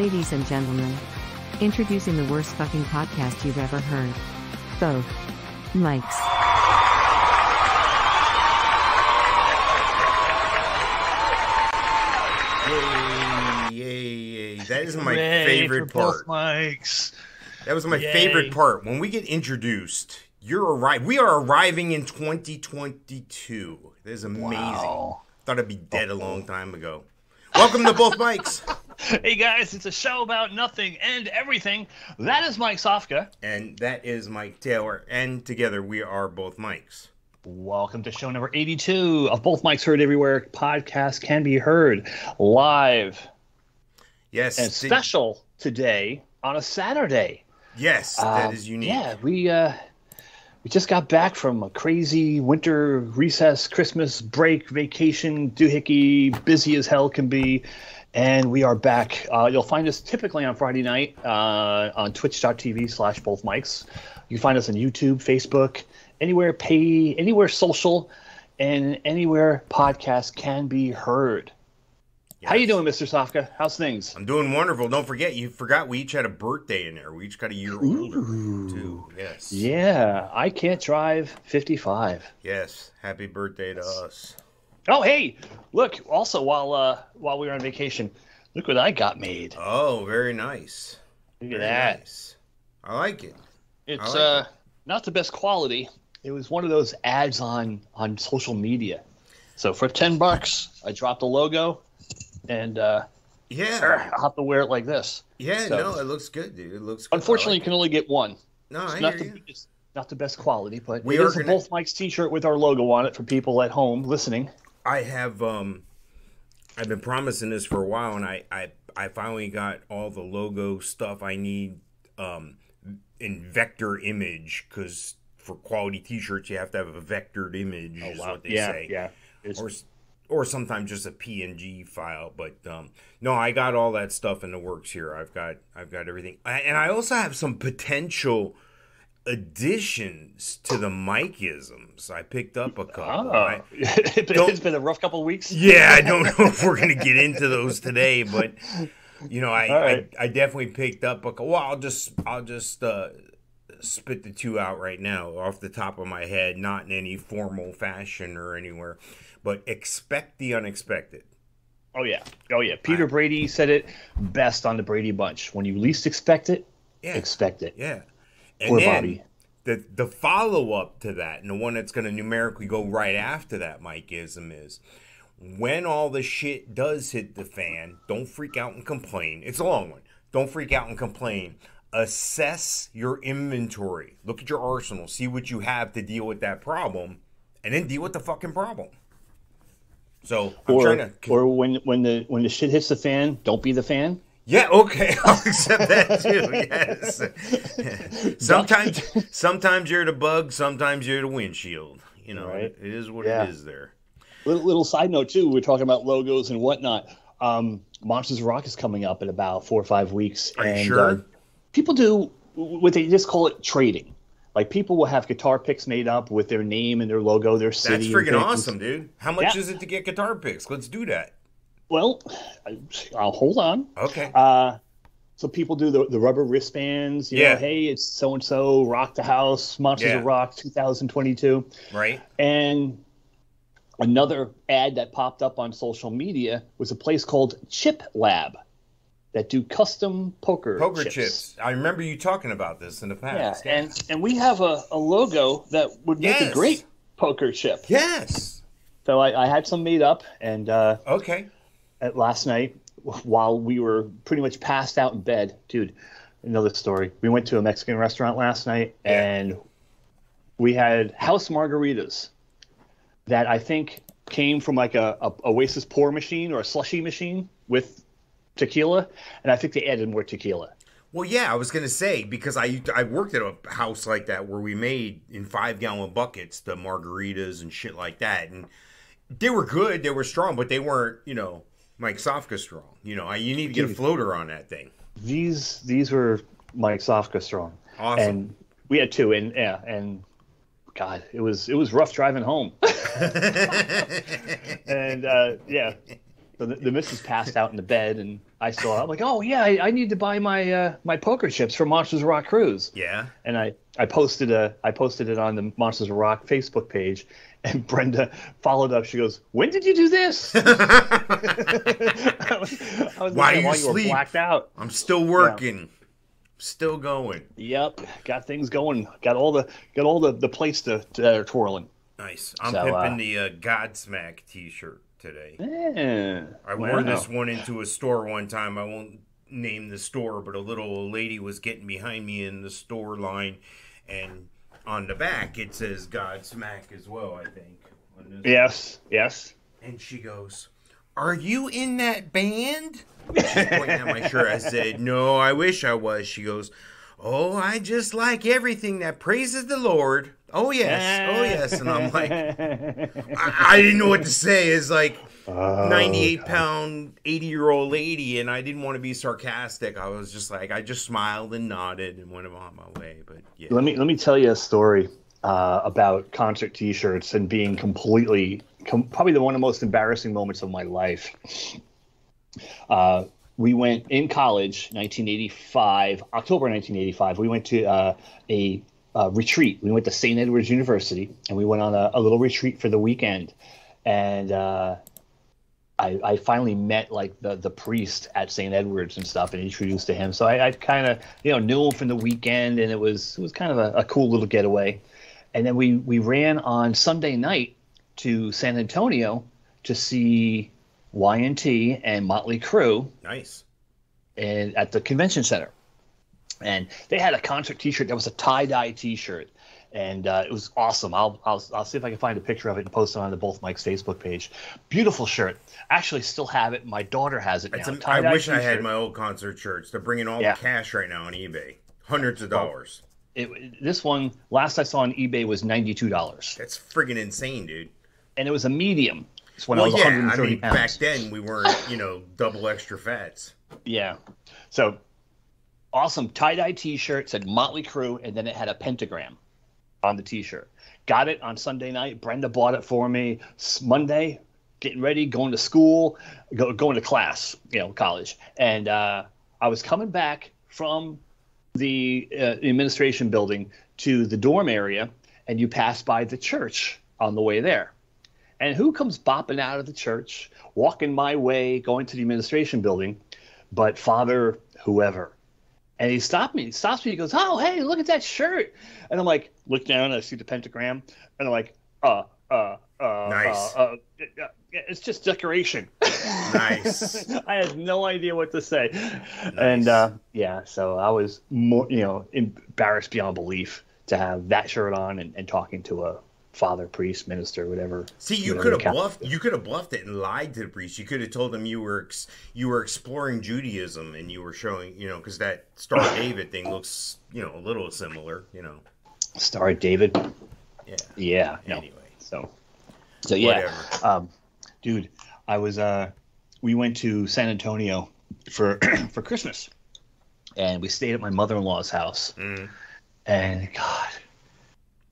Ladies and gentlemen, introducing the worst fucking podcast you've ever heard. Both. Mikes. Yay, yay, yay. That is my Hooray favorite for both part. mics. That was my Yay. favorite part. When we get introduced, you're arriving. We are arriving in 2022. That is amazing. Wow. Thought I'd be dead a long time ago. Welcome to both Mikes. Hey guys, it's a show about nothing and everything. That is Mike Sofka. And that is Mike Taylor. And together we are both Mikes. Welcome to show number 82 of Both Mikes Heard Everywhere podcast can be heard live Yes. and th- special today on a Saturday. Yes, that Um, is unique. Yeah, we uh, we just got back from a crazy winter recess, Christmas break, vacation, doohickey, busy as hell can be, and we are back. Uh, you'll find us typically on Friday night uh, on Twitch.tv slash Both Mikes. You can find us on YouTube, Facebook, anywhere pay, anywhere social, and anywhere podcast can be heard. How you doing, Mr. Sofka? How's things? I'm doing wonderful. Don't forget, you forgot we each had a birthday in there. We each got a year older, too. Yes. Yeah, I can't drive 55. Yes. Happy birthday to us. Oh, hey, look! Also, while uh, while we were on vacation, look what I got made. Oh, very nice. Look at Very that! nice. I like it. It's like uh, not the best quality. It was one of those ads on on social media. So for ten bucks, I dropped a logo, and uh, Yeah. I'll have to wear it like this. Yeah, So- no, it looks good, dude. It looks good. Unfortunately, I you like can only get one. it. no, I not hear the you. it's not the best quality, but We it are is a gonna- both Mike's T-shirt with our logo on it for people at home listening. I have um I've been promising this for a while and I I I finally got all the logo stuff I need um in vector image cuz for quality t-shirts you have to have a vectored image is what they Oh, yeah, say. yeah. It's, Or or sometimes just a PNG file, but um no, I got all that stuff in the works here. I've got I've got everything. I, and I also have some potential additions to the Mikeisms. I picked up a couple. oh, it's been a rough couple of weeks. yeah, I don't know if we're gonna get into those today, but you know, I right. I, I definitely picked up a. Well, I'll just I'll just uh, spit the two out right now off the top of my head, not in any formal fashion or anywhere, but expect the unexpected. Oh yeah, oh yeah. Peter Brady said it best on the Brady Bunch. When you least expect it, Yeah, expect it. yeah. And Bobby. the the follow up to that, and the one that's going to numerically go right after that, Mikeism um, is when all the shit does hit the fan. Don't freak out and complain. It's a long one. Don't freak out and complain. Assess your inventory. Look at your arsenal. See what you have to deal with that problem, and then deal with the fucking problem. So I'm Or, trying to. or when when the when the shit hits the fan, don't be the fan. Yeah, okay, I'll accept that too. Yes. sometimes, sometimes you're the bug. Sometimes you're the windshield. You know, Right. it is what Yeah. it is. There. Little, little side note too. We're talking about logos and whatnot. Um, Monsters of Rock is coming up in about four or five weeks, Are and sure? uh, people do what they just call it trading. Like people will have guitar picks made up with their name and their logo, their city. That's freaking awesome, dude. How much Yeah. is it to get guitar picks? Let's do that. Well, I- I'll hold on. Okay. Uh, so people do the, the rubber wristbands. You Yeah. Know, hey, it's so and so, Rock the House, Monsters Yeah. of Rock 2022. right. And another ad that popped up on social media was a place called Chip Lab that do custom poker Poker chips. I remember you talking about this in the past. Yeah, past. and and we have a, a logo that would make Yes. a great poker chip. yes. So I, I had some made up, and uh, Okay. At last night while we were pretty much passed out in bed, dude. Another story. We went to a Mexican restaurant last night, and we had house margaritas that I think came from like a, a Oasis pour machine or a slushy machine with tequila, and I think they added more tequila. Well, yeah, I was gonna say because I I worked at a house like that where we made in five gallon buckets the margaritas and shit like that, and they were good, they were strong, but they weren't you know Mike Sofka strong. You know, I, you need to get a floater on that thing. These these were Mike Sofka strong, Awesome. and we had two, and yeah, and God, it was it was rough driving home. and uh, yeah, the, the missus passed out in the bed, and I saw. I'm like, oh yeah, I, I need to buy my uh, my poker chips for Monsters Rock Cruise. Yeah. And I I posted a I posted it on the Monsters of Rock Facebook page, and Brenda followed up. She goes, "When did you do this?" I was, I was Why you sleep? blacked out. I'm still working. Still going. Yep, got things going. Got all the got all the the plates to, to uh, twirling. Nice. I'm So, pimping uh, the uh, Godsmack t-shirt today. Yeah. I wore this one into a store one time. I won't name the store, but a little lady was getting behind me in the store line, and on the back it says Godsmack as well. I think. on this- Yes. Yes. And she goes, "Are you in that band?" She's pointing at my shirt. I said, "No, I wish I was." She goes, "Oh, I just like everything that praises the Lord." Oh yes, oh yes, and I'm like, I, I didn't know what to say. It's like Oh, 98 pound, 80 year old lady, and I didn't want to be sarcastic. I was just like, I just smiled and nodded and went on my way. But yeah, Let me let me tell you a story uh, about concert T-shirts and being completely, com- probably the one of the most embarrassing moments of my life. Uh, we went in college, 1985, October 1985. We went to uh, a uh, retreat. We went to St. Edward's University, and we went on a, a little retreat for the weekend. And uh, I, I finally met like the the priest at St. Edward's and stuff, and introduced to him. So I, I kind of you know knew him from the weekend, and it was it was kind of a, a cool little getaway. And then we we ran on Sunday night to San Antonio to see Y&T and Motley Crue nice. and at the convention center. And they had a concert T-shirt that was a tie-dye T-shirt, and uh, it was awesome. I'll, I'll I'll see if I can find a picture of it and post it on the both Mike's Facebook page. Beautiful shirt. Actually, still have it. My daughter has it a, I wish I had my old concert shirts. They're bringing all Yeah. the cash right now on eBay. Hundreds of dollars. It, this one last I saw on eBay was ninety-two dollars, That's friggin' insane, dude. and it was a medium. It's when I Well, was yeah, 130 I mean, pounds. back then we weren't, you know, double extra fats. Yeah. So awesome tie dye t shirt said Motley Crue, and then it had a pentagram on the t shirt. Got it on Sunday night. Brenda bought it for me. Monday, getting ready, going to school, go, going to class, you know, college. And uh, I was coming back from the uh, administration building to the dorm area, and you pass by the church on the way there. And who comes bopping out of the church, walking my way, going to the administration building, but Father whoever. And he stopped me. He stops me. He goes, "Oh, hey, look at that shirt." And I'm like, look down. And I see the pentagram, and I'm like, "Uh, uh, uh, Nice. uh, uh, uh, it's just decoration." Nice. I had no idea what to say, and uh, yeah, so I was more, you know, embarrassed beyond belief to have that shirt on and, and talking to a father, priest, minister, whatever. See, you whatever could have bluffed. You could have bluffed it and lied to the priest. You could have told them you were ex, you were exploring Judaism and you were showing, you know, because that Star David thing looks, you know, a little similar. You know. Star David. Yeah. Yeah. No. Anyway. So, so yeah, Whatever. um, dude, I was uh, we went to San Antonio for for Christmas, and we stayed at my mother in law's house. Mhm. And God,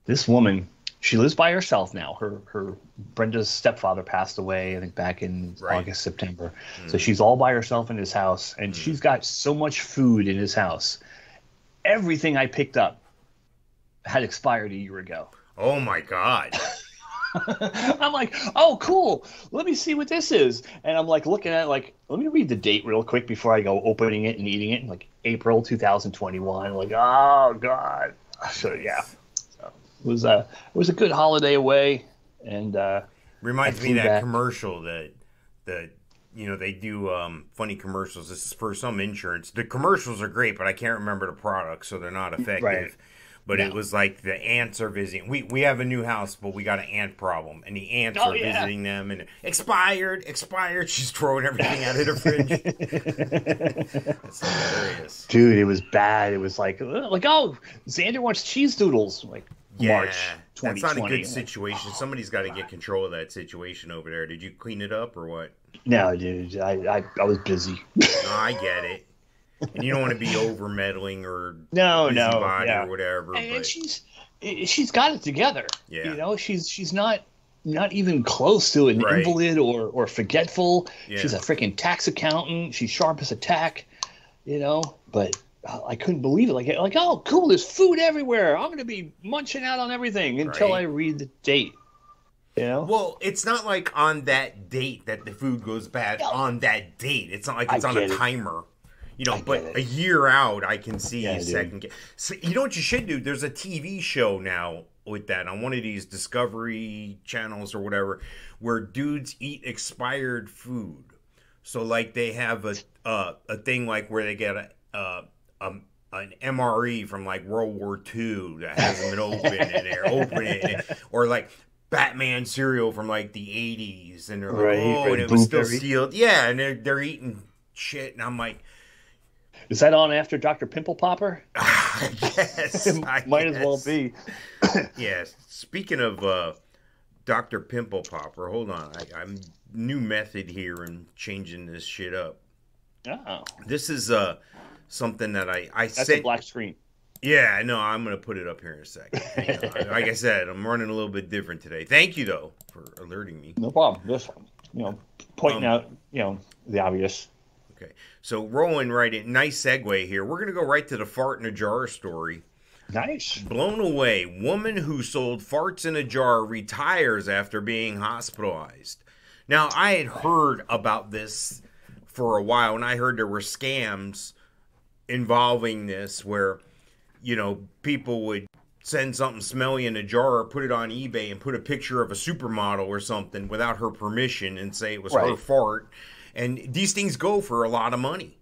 this woman, she lives by herself now. Her her Brenda's stepfather passed away, I think back in Right. August September. So mm. she's all by herself in his house, and mm. she's got so much food in his house. Everything I picked up had expired a year ago. Oh my God. I'm like, oh, cool. Let me see what this is. And I'm like looking at it, like, let me read the date real quick before I go opening it and eating it. Like April 2021. Like, oh god. So yeah, it was a it was a good holiday away, and uh, Reminds me of that back. commercial that that you know they do um, funny commercials. This is for some insurance. The commercials are great, but I can't remember the product, so they're not effective. Right. But it was like the ants are visiting. We we have a new house, but we got an ant problem, and the ants Oh, are yeah. visiting them. And expired, expired. She's throwing everything out of the fridge. That's hilarious. dude, it was bad. It was like like oh, Xander wants cheese doodles. Like Yeah, March that's not a good situation. Somebody's got to get control of that situation over there. Did you clean it up or what? No, dude, I, I I was busy. No, I get it. And you don't want to be over meddling or No, no, busybody yeah. or whatever. and but she's she's got it together. Yeah. You know, she's she's not not even close to an Right. invalid or or forgetful. Yeah. She's a freaking tax accountant. She's sharp as a tack, you know. But I couldn't believe it. Like like oh cool, there's food everywhere. I'm gonna be munching out on everything until Right. I read the date. You know. Well, it's not like on that date that the food goes bad on that date. It's not like I it's on a it. timer. You know, I but a year out, I can see Yeah, dude. second. So, you know what you should do? There's a TV show now with that on one of these Discovery channels or whatever, where dudes eat expired food. So like they have a uh, a thing like where they get a uh, um, an MRE from like World War II that hasn't been opened and they're opening it, or like Batman cereal from like the 80s and they're like, Right, oh, and it was still sealed. Yeah, and they're they're eating shit, and I'm like, Is that on after Dr. Pimple Popper? I guess I Might as well be. Yeah. Speaking of uh, Dr. Pimple Popper, hold on, I, I'm new method here and changing this shit up. Oh, This is uh something that I I that's said. a black screen. Yeah, no, I'm gonna put it up here in a second. Hang on. like I said, I'm running a little bit different today. Thank you though for alerting me. No problem. This one, you know, pointing Um, out, you know, the obvious. Okay, so rolling right in. Nice segue here. We're gonna go right to the fart in a jar story. Nice. Blown away. Woman who sold farts in a jar retires after being hospitalized. Now, I had heard about this for a while, and I heard there were scams involving this where, you know, people would send something smelly in a jar or put it on eBay and put a picture of a supermodel or something without her permission and say it was her Right. fart. And these things go for a lot of money.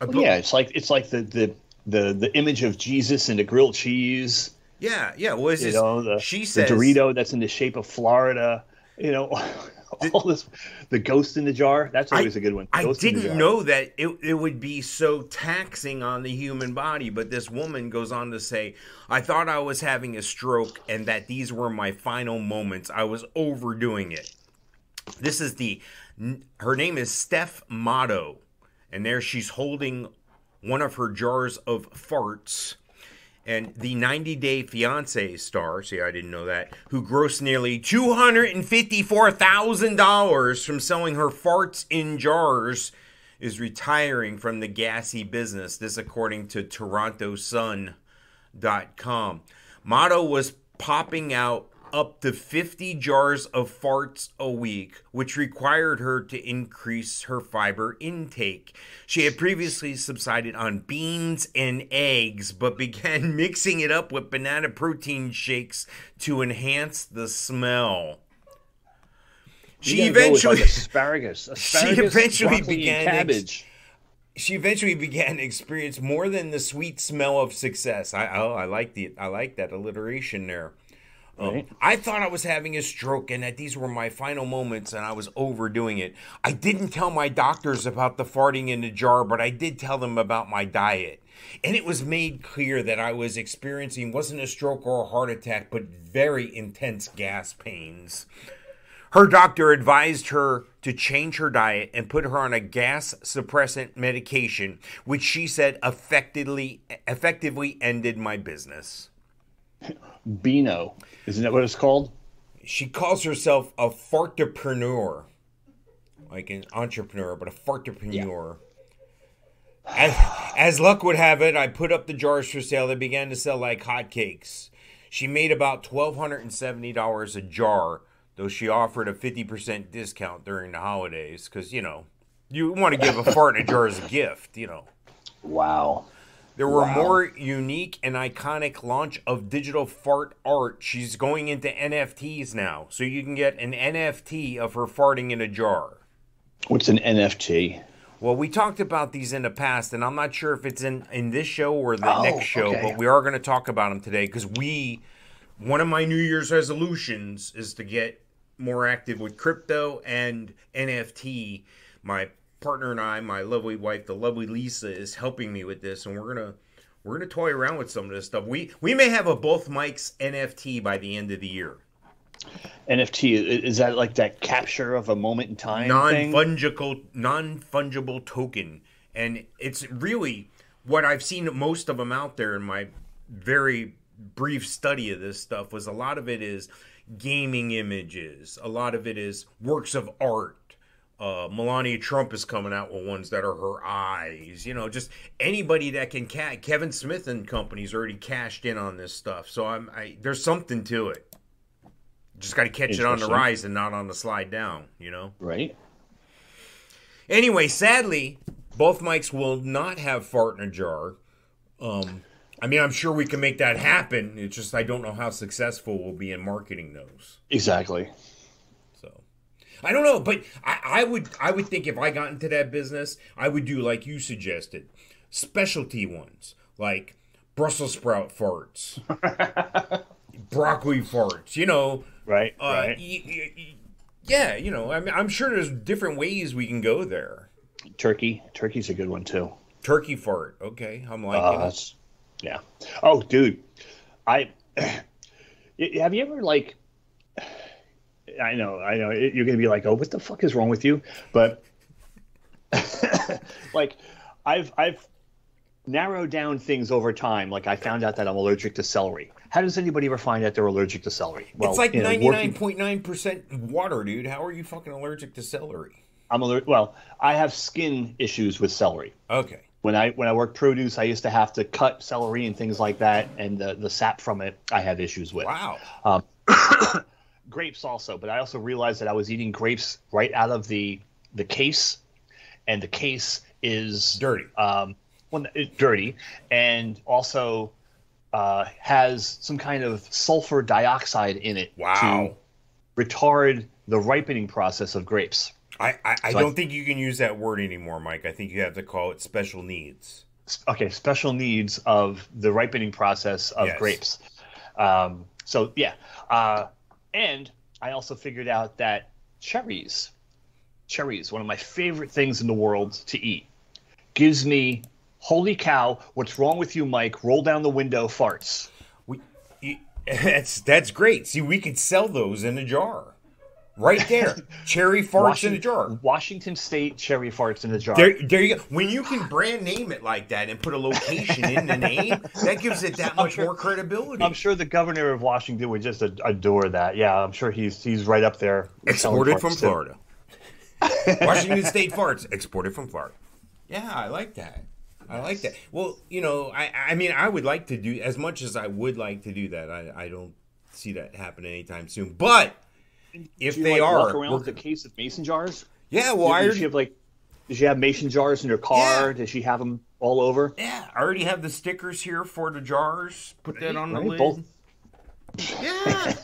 Well, yeah, it's like it's like the the the the image of Jesus and the grilled cheese. yeah, yeah. Well, it's You just, know, the she the Dorito that's in the shape of Florida. You know, all this. The ghost in the jar. That's always a good one. I didn't know that it, it would be so taxing on the human body, but this woman goes on to say, I thought I was having a stroke and that these were my final moments. I was overdoing it. This is the, her name is Steph Matto, and there she's holding one of her jars of farts. And the 90 Day Fiance star, see, I didn't know that, who grossed nearly $254,000 from selling her farts in jars, is retiring from the gassy business. This, according to TorontoSun.com. Matto was popping out up to 50 jars of farts a week, which required her to increase her fiber intake. She had previously subsided on beans and eggs, but began mixing it up with banana protein shakes to enhance the smell. She You gotta go with, eventually like, asparagus. Asparagus, eventually broccoli, and began ex- cabbage. she eventually began to experience more than the sweet smell of success. I oh, I like the I like that alliteration there. Um, I thought I was having a stroke and that these were my final moments and I was overdoing it. I didn't tell my doctors about the farting in the jar, but I did tell them about my diet. And it was made clear that I was experiencing wasn't a stroke or a heart attack, but very intense gas pains. Her doctor advised her to change her diet and put her on a gas suppressant medication, which she said effectively effectively ended my business. Beano. Isn't that what it's called? She calls herself a fartpreneur, like an entrepreneur, but a fartpreneur. As, as luck would have it, I put up the jars for sale. They began to sell like hotcakes. She made about twelve hundred and seventy dollars a jar, though she offered a fifty percent discount during the holidays because you know you want to give a fart in a jar as a gift, you know. Wow. There were Wow. more unique and iconic launch of digital fart art. She's going into NFTs now, so you can get an NFT of her farting in a jar. What's an NFT? Well, we talked about these in the past, and I'm not sure if it's in in this show or the Oh, next show, okay. but we are going to talk about them today because we. One of my New Year's resolutions is to get more active with crypto and NFT. My partner and I, my lovely wife, the lovely Lisa, is helping me with this, and we're gonna we're gonna toy around with some of this stuff. We we may have a both Mikes NFT by the end of the year. NFT is that like that capture of a moment in time non fungible non fungible token, and it's really what I've seen most of them out there in my very brief study of this stuff was a lot of it is gaming images. A lot of it is works of art. Uh, Melania Trump is coming out with ones that are her eyes. You know, just anybody that can. Ca- Kevin Smith and company's already cashed in on this stuff. So I'm. I, there's something to it. Just got to catch it on the rise and not on the slide down. You know. Right. Anyway, sadly, both Mikes will not have fart in a jar. Um, I mean, I'm sure we can make that happen. It's just I don't know how successful we'll be in marketing those. Exactly. I don't know, but I, I would I would think if I got into that business, I would do like you suggested, specialty ones like Brussels sprout farts, broccoli farts. You know, Right. uh, right. y- y- y- yeah, you know. I mean, I'm sure there's different ways we can go there. Turkey. Turkey's a good one too. Turkey fart. Okay, I'm liking Uh, it. yeah. Oh, dude, I y- have you ever like? I know, I know. You're gonna be like, "Oh, what the fuck is wrong with you?" But like, I've I've narrowed down things over time. Like, I found out that I'm allergic to celery. How does anybody ever find out they're allergic to celery? Well, it's like ninety nine point nine percent water, dude. How are you fucking allergic to celery? I'm allergic. Well, I have skin issues with celery. Okay. when I when I worked produce, I used to have to cut celery and things like that, and the the sap from it, I had issues with. Wow. Um, Grapes also, but I also realized that I was eating grapes right out of the the case, and the case is Dirty. Um, well, it's dirty, and also uh, has some kind of sulfur dioxide in it Wow. to retard the ripening process of grapes. I, I, I So don't think you can use that word anymore, Mike. I think you have to call it special needs. okay special needs of the ripening process of Yes. grapes um, so yeah uh, and i also figured out that cherries cherries one of my favorite things in the world to eat gives me holy cow what's wrong with you mike? Roll down the window farts. We, that's that's great. See, we could sell those in a jar, right there. Cherry farts in a jar. washington state cherry farts in a jar There, there you go. When you can brand name it like that and put a location in the name, that gives it that much more credibility. I'm sure the governor of Washington would just adore that. Yeah, I'm sure he's he's right up there. Exported from too. Florida. Washington State farts exported from Florida. Yeah, I like that. I like that. Well, you know, I I mean, I would like to do as much as I would like to do that. I I don't see that happen anytime soon. But if you, they like, are, walk around with a case of mason jars. yeah. Well, I Does already, she have like? Does she have mason jars in her car? Yeah. Does she have them all over? yeah, I already have the stickers here for the jars. Put that on the Right, lid. both- Yeah,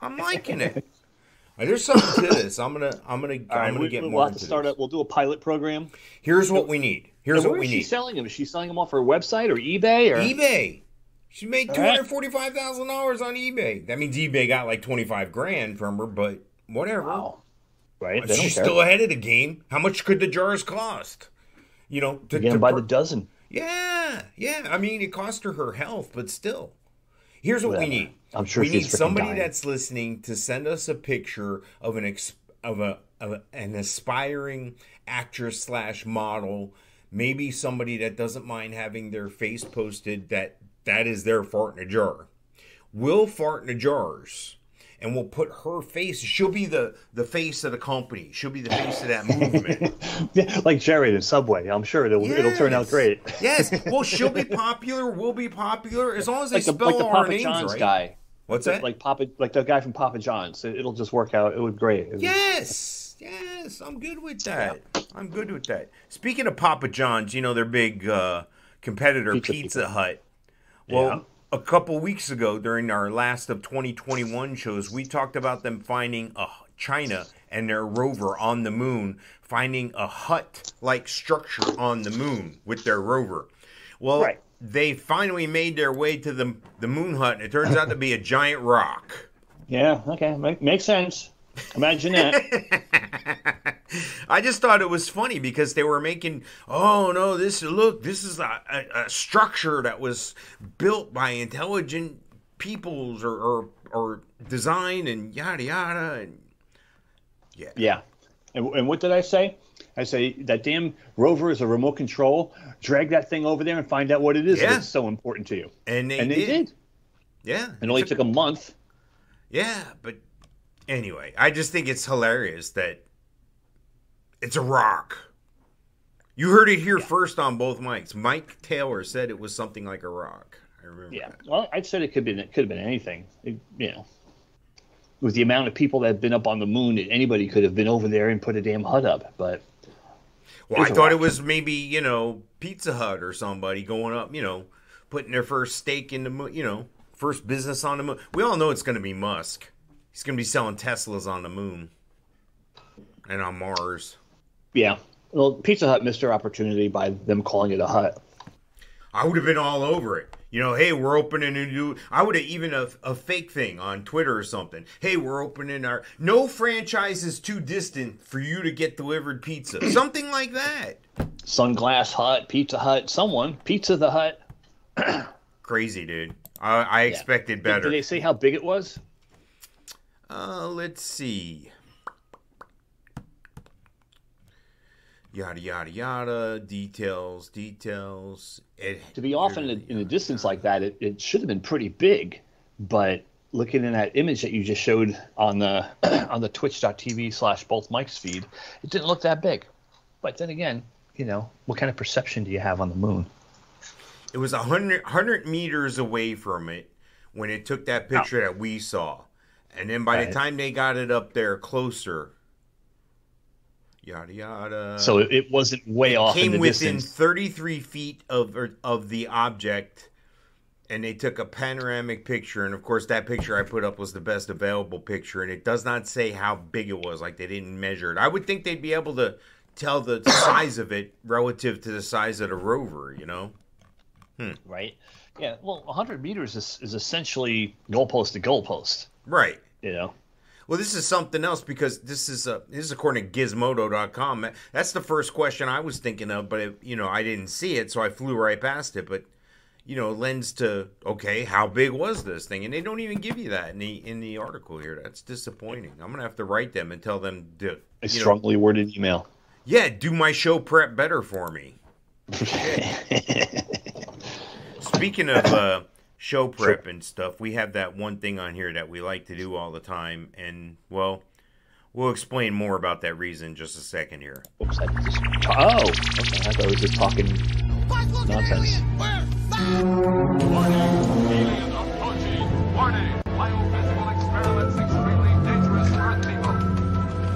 I'm liking it. There's something to this. I'm gonna, I'm gonna, All right, I'm gonna we, get we'll more have to start this. up. We'll do a pilot program. Here's what we need. Here's what we is she need. selling them? Is she selling them off her website or eBay or? eBay. She made two All right. hundred forty-five thousand dollars on eBay. That means eBay got like twenty-five grand from her, but whatever. Wow. Right. They She's still ahead of the game. How much could the jars cost? You know, to, You get to them by pur- the dozen. Yeah, yeah. I mean, it cost her her health, but still. Here's what we need. I'm sure we need somebody dying. that's listening to send us a picture of an ex- of a of a, an aspiring actress slash model, maybe somebody that doesn't mind having their face posted that that is their fart in a jar. We'll fart in the jars. And we'll put her face. She'll be the the face of the company. She'll be the face of that movement. Yeah, like Jared in Subway. I'm sure it'll it'll turn out great. Yes. Well, she'll be popular. We'll be popular as long as they Like the, spell like the our Papa names John's right. guy. What's that? Like Papa, like the guy from Papa John's. It, will just work out. It would great. It would- yes. Yes. I'm good with that. I'm good with that. Speaking of Papa John's, you know their big uh, competitor, Pizza Pizza, people. Hut. Well, Yeah. a couple weeks ago during our last of 2021 shows, we talked about them finding a China and their rover on the moon, finding a hut-like structure on the moon with their rover. Well, Right. they finally made their way to the the moon hut, and it turns out to be a giant rock. Yeah. Okay. Make, makes sense. Imagine that. I just thought it was funny because they were making, oh no, this look, this is a, a, a structure that was built by intelligent peoples or, or or design and yada yada and yeah, Yeah. And, and what did I say? I say that damn rover is a remote control. Drag that thing over there and find out what it is. Yeah. It's so important to you. and they, and they did. did. yeah, It only took a month. yeah, but Anyway, I just think it's hilarious that it's a rock. You heard it here first on both Mikes. Mike Taylor said it was something like a rock. I remember. Yeah, that. well, I'd said it could be it could have been anything. It, you know, with the amount of people that have been up on the moon, anybody could have been over there and put a damn hut up. But Well, I thought rock. it was maybe you know Pizza Hut or somebody going up, you know, putting their first stake in the moon, you know, first business on the moon. We all know it's going to be Musk. He's going to be selling Teslas on the moon and on Mars. yeah, well, Pizza Hut missed their opportunity by them calling it a hut. I would have been all over it. You know, hey, we're opening a new. I would have even a, a fake thing on Twitter or something. Hey, we're opening our. No franchise is too distant for you to get delivered pizza. Something like that. Sunglass Hut, Pizza Hut, someone Pizza the Hut. Crazy, dude. I, I expected Did, better. did they say how big it was? Uh, let's see. Yada yada yada. Details, details. It, To be off in a, in a distance like that, it, it should have been pretty big. But looking in that image that you just showed on the on the Twitch.tv slash both Mikes feed, it didn't look that big. But then again, you know, what kind of perception do you have on the moon? it was a hundred hundred meters away from it when it took that picture that we saw, and then by the time they got it up there closer, yada yada. So it, it wasn't way off in came the within distance. 33 feet of er, of the object and they took a panoramic picture and of course that picture i put up was the best available picture and it does not say how big it was like they didn't measure it i would think they'd be able to tell the size of it relative to the size of the rover you know hmm. right? Yeah. Well, 100 meters is, is essentially goalpost to goalpost. right You know. Well, this is something else because this is a this is according to Gizmodo.com. That's the first question I was thinking of, but it, you know I didn't see it, so I flew right past it. But you know, lends to okay, how big was this thing? And they don't even give you that in the in the article here. That's disappointing. I'm gonna have to write them and tell them to A you know, strongly worded email. yeah, do my show prep better for me. Speaking of uh, show prep and stuff, we have that one thing on here that we like to do all the time, and well, we'll explain more about that reason in just a second here. Oops, I just, oh, okay. I thought I was just talking nonsense. Warning! Alien approaching! Warning! Biophysical experiments extremely dangerous for Earth people.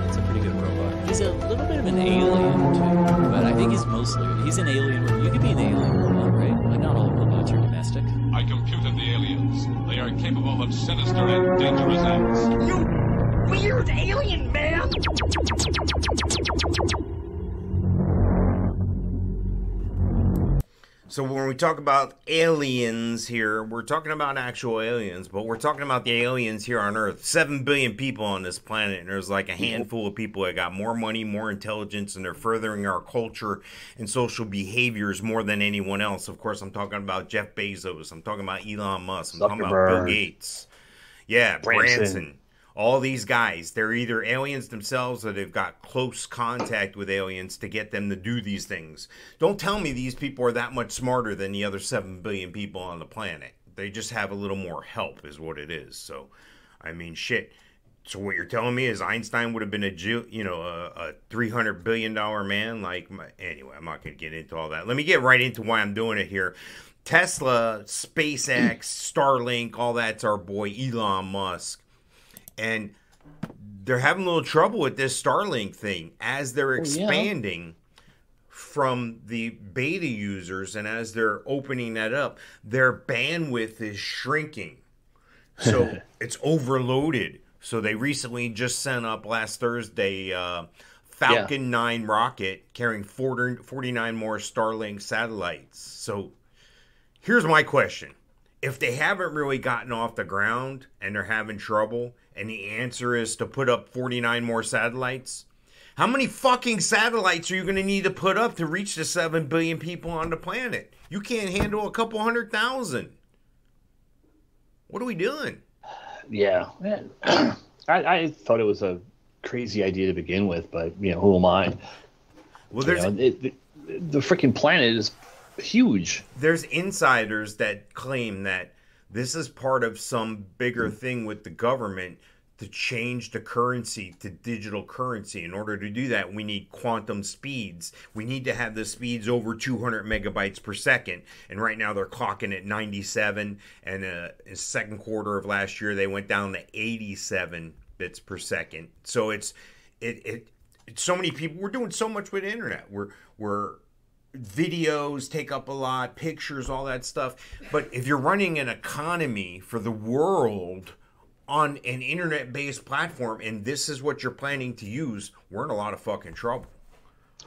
It's a pretty good robot. He's a little bit of an alien too, but I think he's mostly he's an alien. You could be an alien robot, right? Like not all robots are domestic. I computed the aliens. They are capable of sinister and dangerous acts. You weird alien man! So when we talk about aliens here, we're talking about actual aliens, but we're talking about the aliens here on Earth. Seven billion people on this planet, and there's like a handful of people that got more money, more intelligence, and they're furthering our culture and social behaviors more than anyone else. Of course, I'm talking about Jeff Bezos. I'm talking about Elon Musk. I'm talking about Bill Gates. Yeah, Branson. Branson. All these guys, they're either aliens themselves or they've got close contact with aliens to get them to do these things. Don't tell me these people are that much smarter than the other 7 billion people on the planet. They just have a little more help, is what it is. So, I mean, shit. So what you're telling me is Einstein would have been a you know, a, a 300 billion dollar man like my, anyway, I'm not going to get into all that. Let me get right into why I'm doing it here. Tesla, SpaceX, Starlink, all that's our boy Elon Musk. And they're having a little trouble with this Starlink thing as they're yeah. expanding from the beta users and as they're opening that up, their bandwidth is shrinking. So it's overloaded. So they recently just sent up last Thursday uh, Falcon 9 rocket carrying 40, 49 more Starlink satellites. So here's my question. If they haven't really gotten off the ground and they're having trouble, and the answer is to put up 49 more satellites, how many fucking satellites are you going to need to put up to reach the 7 billion people on the planet? You can't handle a couple hundred thousand. What are we doing? Yeah. I, I thought it was a crazy idea to begin with, but, you know, who am I? Well, You there's know, it, the, the freaking planet is huge. there's insiders that claim that this is part of some bigger thing with the government to change the currency to digital currency. In order to do that, we need quantum speeds. We need to have the speeds over 200 megabytes per second. And right now they're clocking at 97. And uh, in second quarter of last year, they went down to 87 bits per second. So it's it it. it's so many people. We're doing so much with the internet. We're we're videos take up a lot, pictures, all that stuff. But if you're running an economy for the world on an internet based platform and this is what you're planning to use, we're in a lot of fucking trouble.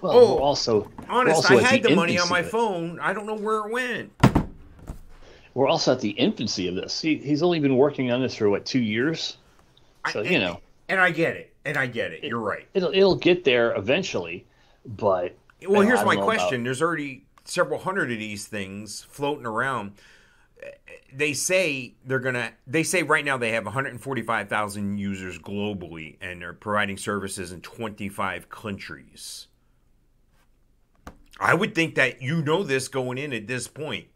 Well, Oh, also Honest, also I had the money on my phone. I don't know where it went. We're also at the infancy of this. He, he's only been working on this for what two years, so I- you know And I get it. And I get it. You're right. it'll it'll get there eventually. But Well, here's my know about- question. There's already several hundred of these things floating around. They say they're gonna. They say right now they have 145,000 users globally, and they're providing services in 25 countries. I would think that you know this going in at this point.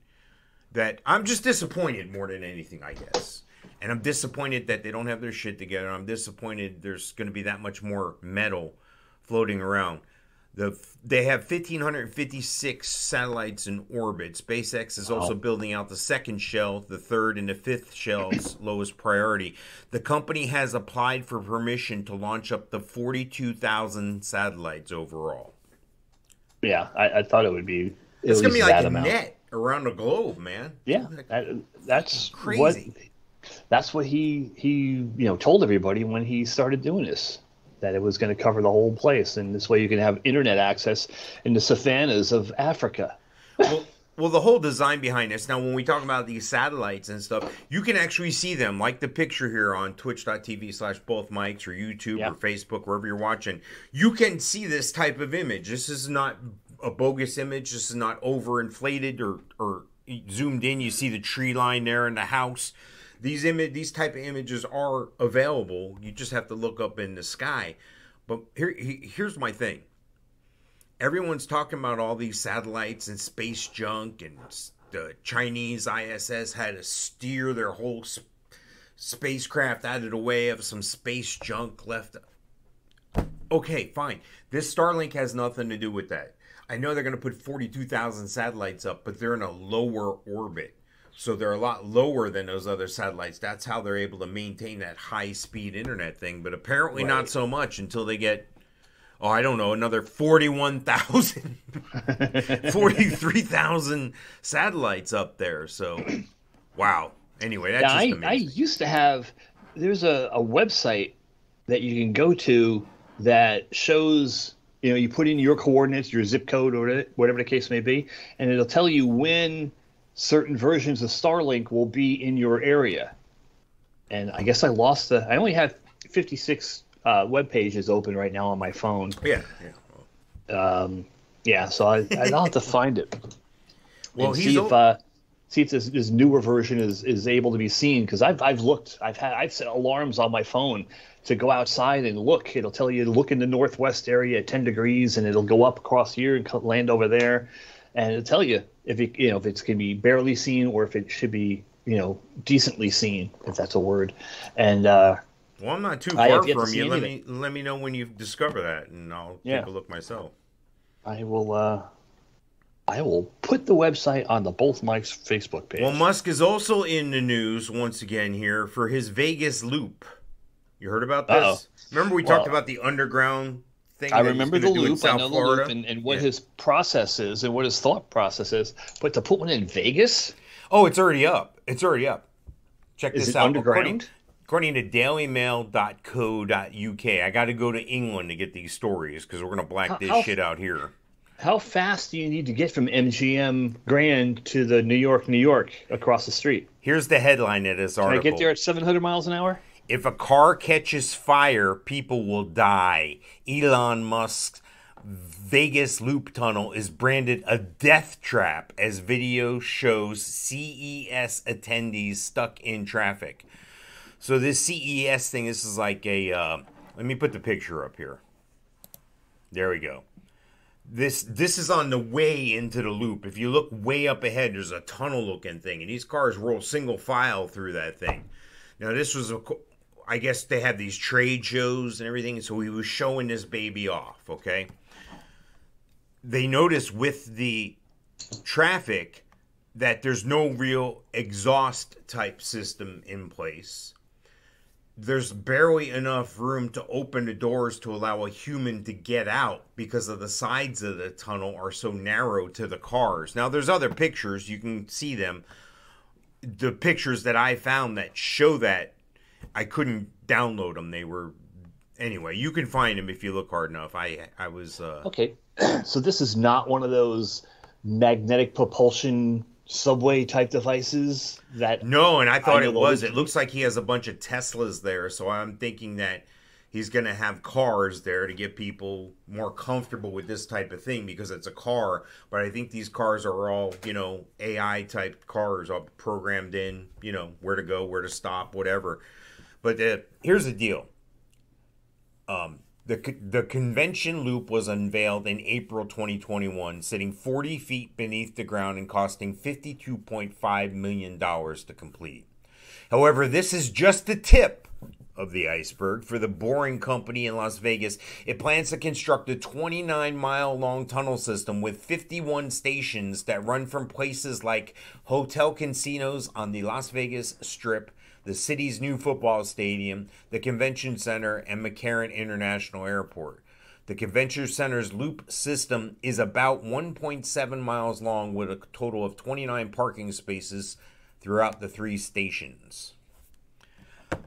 That I'm just disappointed more than anything, I guess. And I'm disappointed that they don't have their shit together. I'm disappointed there's going to be that much more metal floating around. The they have 1556 satellites in orbit. SpaceX is also building out the second shell, the third and the fifth shells, lowest priority. The company has applied for permission to launch up to 42,000 satellites overall. yeah, I, I thought it would be. It's going to be like a amount. net around the globe, man. Yeah, that, that's Crazy. what that's what he he you know told everybody when he started doing this that it was going to cover the whole place and this way you can have internet access in the savannas of Africa. well, well, the whole design behind this. Now, when we talk about these satellites and stuff, you can actually see them, like the picture here on twitch.tv slash both Mikes or YouTube Yeah. or Facebook, wherever you're watching. You can see this type of image. This is not a bogus image. This is not overinflated or, or zoomed in. You see the tree line there in the house. These image, these type of images are available. You just have to look up in the sky. But here, here's my thing everyone's talking about all these satellites and space junk, and the Chinese ISS had to steer their whole s- spacecraft out of the way of some space junk left. Okay, fine. This Starlink has nothing to do with that. I know they're going to put 42,000 satellites up, but they're in a lower orbit. So they're a lot lower than those other satellites. That's how they're able to maintain that high speed internet thing. But apparently not so much until they get oh, I don't know, another 41,000, 43,000 satellites up there. So, wow. Anyway, that's Yeah, just I, amazing. I used to have there's a, a website that you can go to that shows you know you put in your coordinates your zip code or whatever the case may be and it'll tell you when certain versions of starlink will be in your area and i guess i lost the i only have 56 uh, web pages open right now on my phone yeah, yeah. um, yeah so I, i'll have to find it Well, see if uh, see if this, this newer version is, is able to be seen because I've I've looked I've had I've set alarms on my phone to go outside and look. It'll tell you to look in the northwest area at 10 degrees, and it'll go up across here and land over there, and it'll tell you if it you know if it's going to be barely seen or if it should be you know decently seen if that's a word, and uh, Well, I'm not too far from you. Let me let me know when you discover that, and I'll Yeah. take a look myself. I will uh, I will put the website on the both Mike's Facebook page. Well, Musk is also in the news once again here for his Vegas loop. You heard about this? Uh-oh. Remember we talked about the underground thing? I remember the gonna do in loop. I know Florida? the loop and, and what Yeah. his process is and what his thought process is. But to put one in Vegas, Oh, it's already up. It's already up. Check Is this it out. underground? According, according to dailymail.co.uk, I got to go to England to get these stories because we're going to black How- this how- shit out here. how fast do you need to get from MGM Grand to the New York, New York across the street? Here's the headline of this Can. I get there at 700 miles an hour? If a car catches fire, people will die. Elon Musk's Vegas loop tunnel is branded a death trap as video shows CES attendees stuck in traffic. So this CES thing, this is like a. Uh, let me put the picture up here. There we go. This this is on the way into the loop. If you look way up ahead, there's a tunnel looking thing, and these cars roll single file through that thing. Now this was a. I guess they have these trade shows and everything. So he was showing this baby off. Okay. They noticed with the traffic that there's no real exhaust type system in place. There's barely enough room to open the doors to allow a human to get out because of the sides of the tunnel are so narrow to the cars. Now, there's other pictures, you can see them. The pictures that I found that show that I couldn't download them. They were anyway. You can find them if you look hard enough. I I was uh, Okay, so this is not one of those magnetic propulsion subway type devices that no, and I thought know it was. It looks like he has a bunch of Teslas there, so I'm thinking that he's going to have cars there to get people more comfortable with this type of thing because it's a car. But I think these cars are all you know AI type cars, all programmed in. You know where to go, where to stop, whatever. But uh, here's the deal. Um, the, the convention loop was unveiled in April 2021, sitting 40 feet beneath the ground and costing $52.5 million to complete. However, this is just the tip of the iceberg for the Boring Company in Las Vegas. It plans to construct a 29 mile long tunnel system with 51 stations that run from places like hotel casinos on the Las Vegas Strip, the city's new football stadium, the convention center, and McCarran International Airport. The convention center's loop system is about 1.7 miles long with a total of 29 parking spaces throughout the three stations.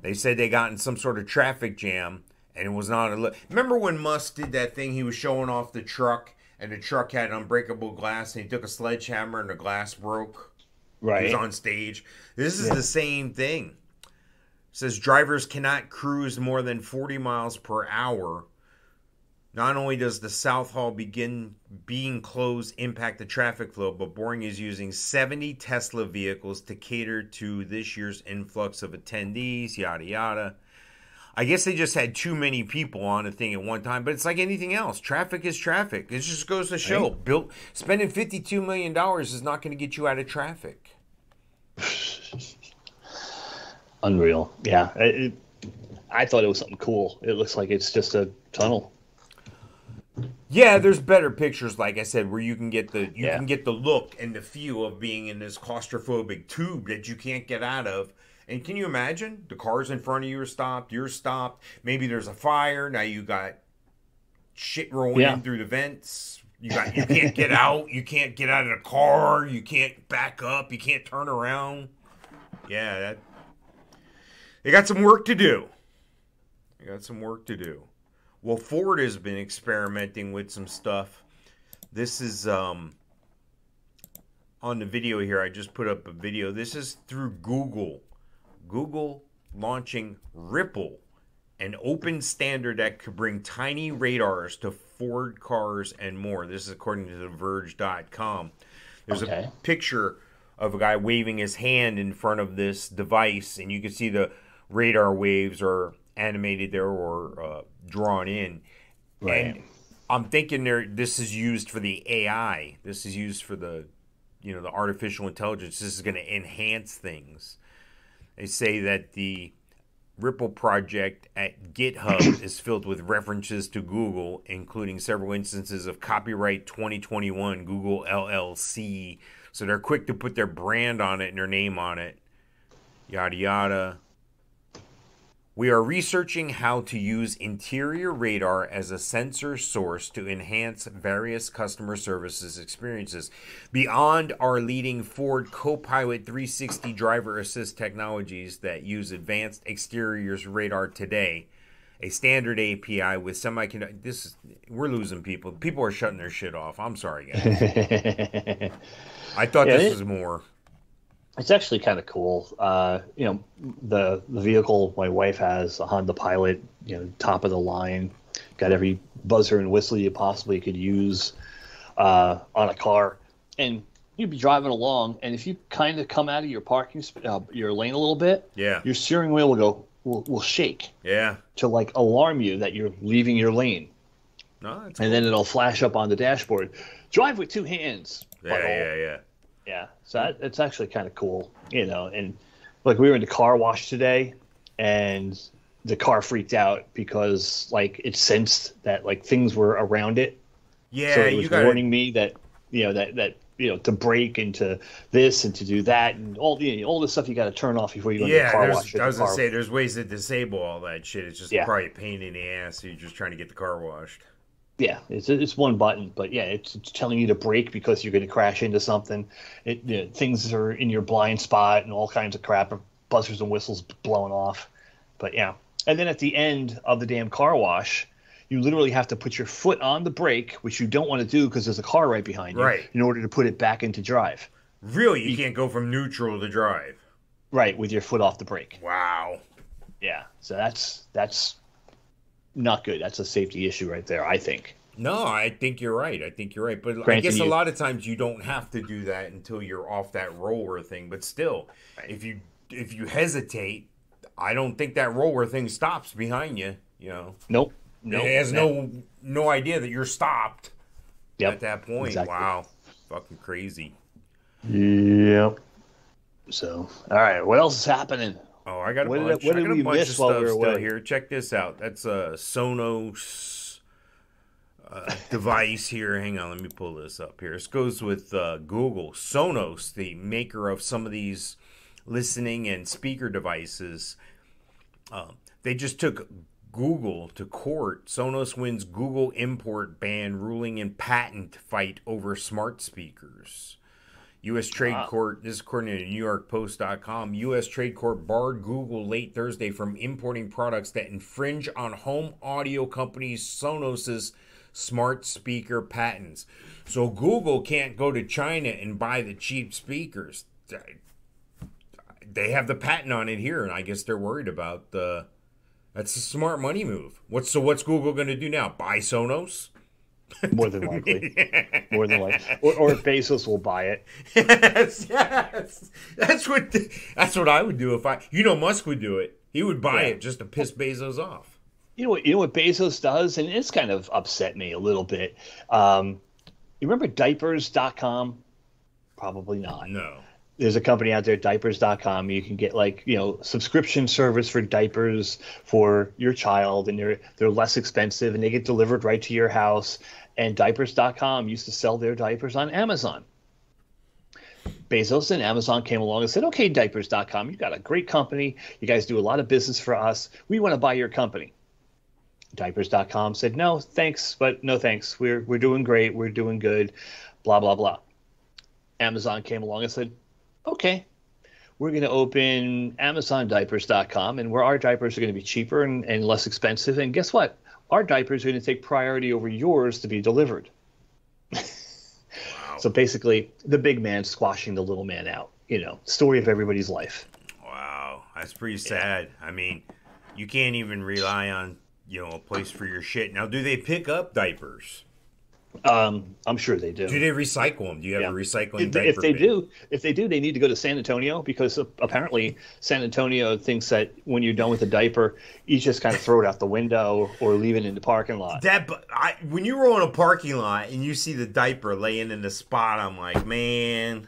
They said they got in some sort of traffic jam and it was not a. Remember when Musk did that thing? He was showing off the truck and the truck had unbreakable glass and he took a sledgehammer and the glass broke. Right. He was on stage. This is the same thing. Says drivers cannot cruise more than 40 miles per hour. Not only does the South Hall begin being closed impact the traffic flow, but Boring is using 70 Tesla vehicles to cater to this year's influx of attendees, yada yada. I guess they just had too many people on a thing at one time, but it's like anything else. Traffic is traffic. It just goes to show. Built spending $52 million is not going to get you out of traffic. unreal yeah it, it- i thought it was something cool it looks like it's just a tunnel Yeah, there's better pictures, like I said, where you can get the you Yeah. can get the look and the feel of being in this claustrophobic tube that you can't get out of. And can you imagine? The cars in front of you are stopped, you're stopped. Maybe there's a fire. Now you got shit rolling Yeah. in through the vents. You got you can't get out. You can't get out of the car. You can't back up. You can't turn around. Yeah, that they got some work to do. They got some work to do. Well, Ford has been experimenting with some stuff. This is um on the video here. I just put up a video. This is through Google. Google launching Ripple, an open standard that could bring tiny radars to Ford cars and more. This is according to the TheVerge.com. There's Okay. a picture of a guy waving his hand in front of this device, and you can see the radar waves are animated there or uh, drawn in. And I'm thinking there this is used for the AI. This is used for the you know the artificial intelligence. This is going to enhance things. They say that the Ripple project at GitHub is filled with references to Google, including several instances of copyright 2021 Google LLC. So they're quick to put their brand on it and their name on it. Yada yada. We are researching how to use interior radar as a sensor source to enhance various customer services experiences. Beyond our leading Ford Copilot 360 driver assist technologies that use advanced exteriors radar today, a standard API with semiconductor. This is we're losing people. People are shutting their shit off. I'm sorry, guys. I thought Yeah, this it- was more. It's actually kind of cool. Uh, you know, the the vehicle my wife has, a Honda Pilot, you know, top of the line, got every buzzer and whistle you possibly could use uh, on a car, and you'd be driving along, and if you kind of come out of your parking sp- uh, your lane a little bit, Yeah. your steering wheel will go will, will shake Yeah. to like alarm you that you're leaving your lane, No, and then it'll flash up on the dashboard. Drive with two hands. yeah, butthole. yeah, yeah. Yeah, so that, it's actually kind of cool, you know. And like we were in the car wash today, and the car freaked out because like it sensed that like things were around it. Yeah, so it was you got warning me that you know that that you know to break and to this and to do that and all the all the stuff you got to turn off before you go into Yeah, the car wash. I was gonna say there's ways to disable all that shit. It's just Yeah. probably a pain in the ass. You're just trying to get the car washed. Yeah, it's it's one button, but yeah, it's, it's telling you to brake because you're going to crash into something. It you know, things are in your blind spot and all kinds of crap, and buzzers and whistles blowing off. But yeah, and then at the end of the damn car wash, you literally have to put your foot on the brake, which you don't want to do because there's a car right behind you, Right. in order to put it back into drive. Really, you can't go from neutral to drive. Right, with your foot off the brake. Wow. Yeah, so that's that's not good. That's a safety issue right there, I think. No, I think you're right. I think you're right. But I Granted, guess a you- lot of times you don't have to do that until you're off that roller thing. But still, if you if you hesitate, I don't think that roller thing stops behind you. You know, Nope. Nope. it has no no idea that you're stopped Yep. at that point. exactly. Wow, fucking crazy. Yep. So, all right, what else is happening? Oh, I got a What did- bunch. what I did we bunch miss of while stuff we were still away? here. Check this out. That's a Sonos uh, device here. Hang on, let me pull this up here. This goes with uh, Google. Sonos, the maker of some of these listening and speaker devices, um, they just took Google to court. Sonos wins Google import ban ruling in patent fight over smart speakers. U.S. Trade Court, this is according to NewYorkPost.com, U.S. Trade Court barred Google late Thursday from importing products that infringe on home audio company Sonos's smart speaker patents. So Google can't go to China and buy the cheap speakers. They have the patent on it here, and I guess they're worried about the. That's a smart money move. What's so? What's Google going to do now? Buy Sonos? More than likely. More than likely. Or, or Bezos will buy it. yes, yes. That's what that's what I would do if I. You know, Musk would do it. He would buy Yeah. it just to piss Bezos off. You know what? You know what Bezos does, and it's kind of upset me a little bit. Um, you remember diapers.com? Probably not. No. There's a company out there, diapers.com. You can get like you know subscription service for diapers for your child, and they're they're less expensive, and they get delivered right to your house. And diapers.com used to sell their diapers on Amazon. Bezos and Amazon came along and said, "Okay, diapers.com, you got a great company. You guys do a lot of business for us. We want to buy your company." Diapers.com said, "No, thanks, but no thanks. We're we're doing great. We're doing good. Blah blah blah." Amazon came along and said, "Okay, we're going to open AmazonDiapers.com, and where our diapers are going to be cheaper and, and less expensive. And guess what? Our diapers are going to take priority over yours to be delivered." So basically, the big man squashing the little man out. You know, story of everybody's life. Wow, that's pretty sad. I mean, you can't even rely on you know a place for your shit. Now, do they pick up diapers? Um, I'm sure they do. Do they recycle them? Do you have Yeah. a recycling if, if they bin? do, if they do, they need to go to San Antonio because apparently San Antonio thinks that when you're done with the diaper, you just kind of throw it out the window or leave it in the parking lot. That, but I when you roll in a parking lot and you see the diaper laying in the spot, I'm like, man,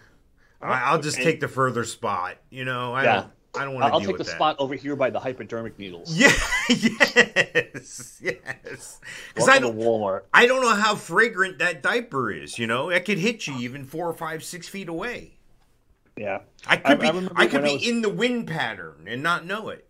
I, I'll just take the further spot. You know, I Yeah. don't, I don't want to I'll take the that. spot over here by the hypodermic needles. Yeah, yes, yes. Because I don't, Walmart. I don't know how fragrant that diaper is. You know, it could hit you even four or five, six feet away. Yeah, I could I be, remember I could when I be was- in the wind pattern and not know it.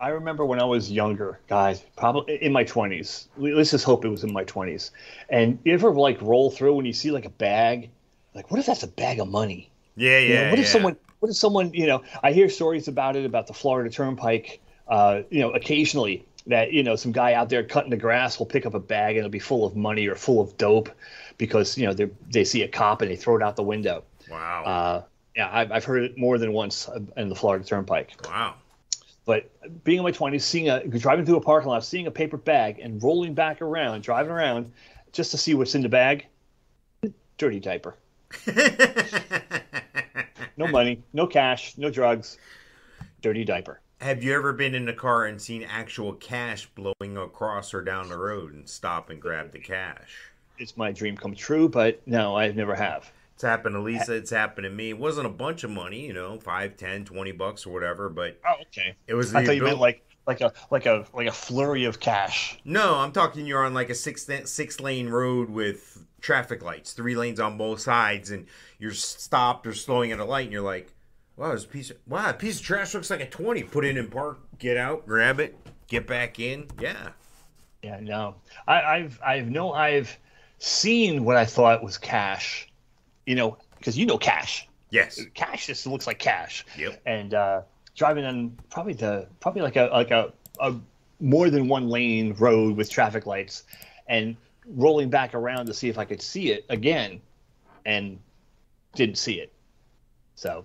I remember when I was younger, guys, probably in my 20s. Let's just hope it was in my 20s. And you ever like roll through when you see like a bag? Like, what if that's a bag of money? Yeah, You yeah. know, what if yeah. someone what if someone you know i hear stories about it about the florida turnpike uh, you know occasionally that you know some guy out there cutting the grass will pick up a bag and it'll be full of money or full of dope because you know they they see a cop and they throw it out the window Wow. uh, yeah I've, I've heard it more than once in the florida turnpike wow. but being in my 20s seeing a driving through a parking lot seeing a paper bag and rolling back around driving around just to see what's in the bag dirty diaper no money no cash no drugs dirty diaper Have you ever been in a car and seen actual cash blowing across or down the road and stop and grab the cash? it's my dream come true but no i never have It's happened to Lisa. It's happened to me. It wasn't a bunch of money, you know, five, ten, twenty bucks or whatever, but oh okay it was i thought you meant like like a like a like a flurry of cash. No, I'm talking you're on like a six six lane road with traffic lights, three lanes on both sides, and you're stopped or slowing at a light, and you're like, "Wow, this piece of wow, a piece of trash looks like a twenty. Put it in park, get out, grab it, get back in. Yeah, Yeah, no, I, I've I've no I've seen what I thought was cash, you know, because you know cash. yes, Cash just looks like cash. Yep. And uh, driving on probably the probably like a like a, a more than one lane road with traffic lights, and rolling back around to see if I could see it again, and didn't see it. So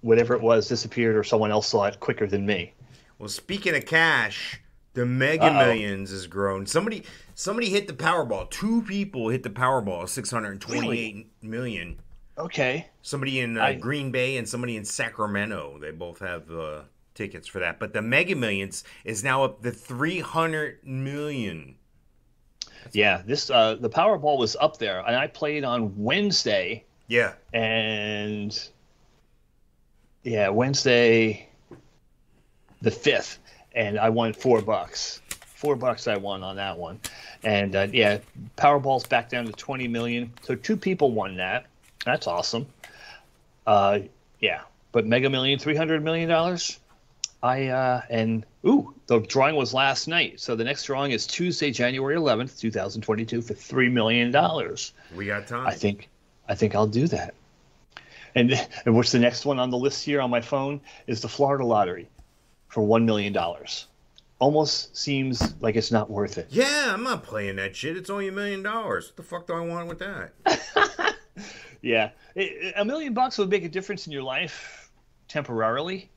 whatever it was disappeared, or someone else saw it quicker than me. Well, speaking of cash, the Mega Uh-oh. Millions has grown. Somebody, somebody hit the Powerball. Two people hit the Powerball, six hundred twenty-eight million. Okay. Somebody in uh, I- Green Bay and somebody in Sacramento. They both have uh, tickets for that. But the Mega Millions is now up to three hundred million. Yeah, this uh, the Powerball was up there, and I played on Wednesday, Yeah, and yeah, Wednesday, the fifth, and I won four bucks. Four bucks I won on that one, and uh, yeah, Powerball's back down to twenty million. So two people won that. That's awesome. Uh, yeah, but Mega Million, three hundred million dollars. I uh, and ooh, the drawing was last night. So the next drawing is Tuesday, January eleventh, two thousand twenty-two, for three million dollars. we got time. I think, I think I'll do that. And, and what's the next one on the list here on my phone is the Florida lottery for one million dollars. Almost seems like it's not worth it. yeah, I'm not playing that shit. It's only a million dollars. What the fuck do I want with that? Yeah, It- a million bucks would make a difference in your life temporarily.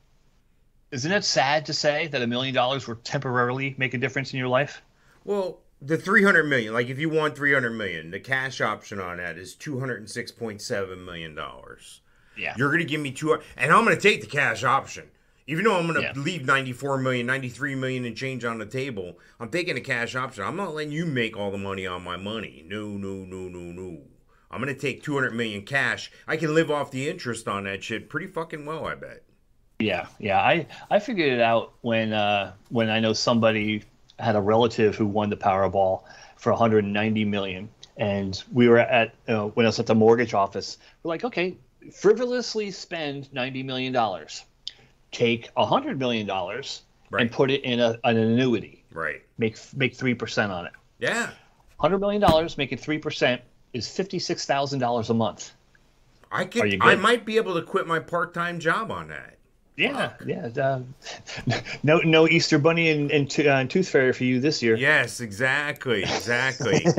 Isn't it sad to say that a million dollars would temporarily make a difference in your life? Well, the 300 million, like if you want 300 million, the cash option on that is 206.7 million dollars. Yeah. You're going to give me two and I'm going to take the cash option. Even though I'm going to Yeah. leave 94 million, 93 million and change on the table, I'm taking the cash option. I'm not letting you make all the money on my money. No, no, no, no, no. I'm going to take 200 million cash. I can live off the interest on that shit pretty fucking well, I bet. Yeah, yeah. I I figured it out when uh, when I know somebody had a relative who won the Powerball for 190 million, and we were at uh, when I was at the mortgage office. We're like, okay, frivolously spend 90 million dollars, take 100 million dollars, Right. and put it in a, an annuity. Right. Make make three percent on it. Yeah. 100 million dollars, making three percent is fifty six thousand dollars a month. I could I might be able to quit my part-time job on that. Yeah, yeah. Uh, no, no Easter Bunny and, and, to, uh, Tooth Fairy for you this year. Yes, exactly, exactly. Look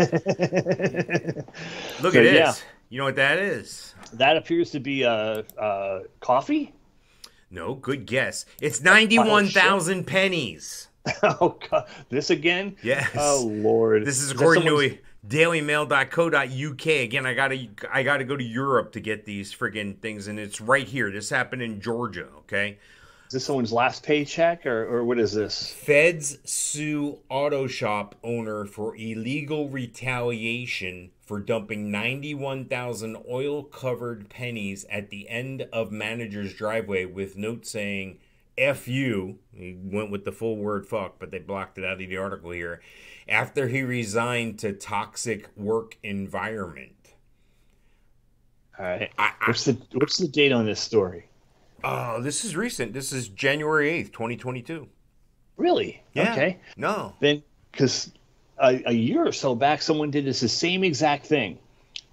So, at this. yeah. You know what that is? That appears to be uh, uh, coffee. No, good guess. It's ninety-one thousand pennies. oh God, this again? Yes. Oh Lord. This is according someone's- to dailymail.co.uk. Again, I gotta I gotta go to Europe to get these friggin' things, and it's right here. This happened in Georgia. Okay. Is this someone's last paycheck, or, or what is this? Feds sue auto shop owner for illegal retaliation for dumping 91,000 oil covered pennies at the end of manager's driveway with note saying, F you. He went with the full word fuck, but they blocked it out of the article here. After he resigned to toxic work environment. All right. I- I- what's the what's the date on this story? Oh, this is recent. This is January 8th, 2022. Really? Yeah. Okay. No. Then, because a, a year or so back, someone did this the same exact thing.